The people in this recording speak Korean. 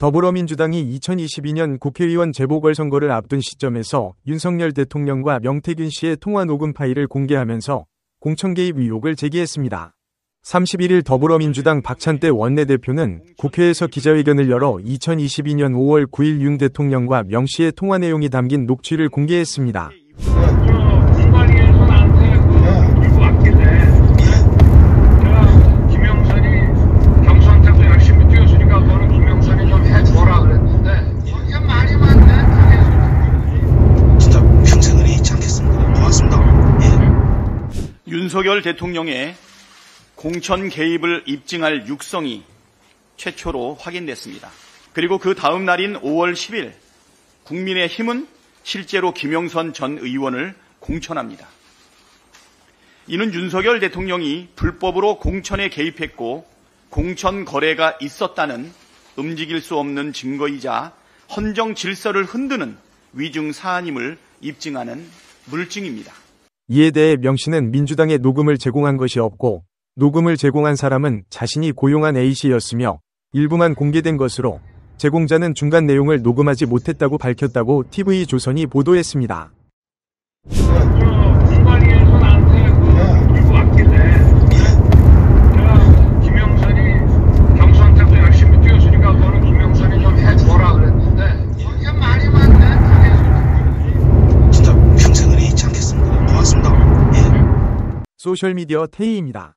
더불어민주당이 2022년 국회의원 재보궐선거를 앞둔 시점에서 윤석열 대통령과 명태균 씨의 통화 녹음 파일을 공개하면서 공천 개입 의혹을 제기했습니다. 31일 더불어민주당 박찬대 원내대표는 국회에서 기자회견을 열어 2022년 5월 9일 윤 대통령과 명 씨의 통화 내용이 담긴 녹취를 공개했습니다. 공관위에서 나한테 그 들고 왔길래 내가 김영선이 경선때도 열심히 뛰었으니까 너는 김영선이 좀 해줘라 그랬는데 이게 말이 많네 진짜 평생을 잊지 않겠습니다. 고맙습니다. 예. 윤석열 대통령의 공천 개입을 입증할 육성이 최초로 확인됐습니다. 그리고 그 다음 날인 5월 10일 국민의힘은 실제로 김영선 전 의원을 공천합니다. 이는 윤석열 대통령이 불법으로 공천에 개입했고 공천 거래가 있었다는 움직일 수 없는 증거이자 헌정 질서를 흔드는 위중 사안임을 입증하는 물증입니다. 이에 대해 명 씨는 민주당에 녹음을 제공한 것이 없고 녹음을 제공한 사람은 자신이 고용한 A씨였으며 일부만 공개된 것으로 제공자는 중간 내용을 녹음하지 못했다고 밝혔다고 TV조선이 보도했습니다. 공관위에서 나한테 그 들고 왔길래 내가 김영선이 경선때도 열심히 뛰었으니까 너는 김영선이 좀 해줘라 그랬는데 이게 말이 많네 진짜 평생을 잊지 않겠습니다. 고맙습니다. 예. 소셜미디어 테이입니다.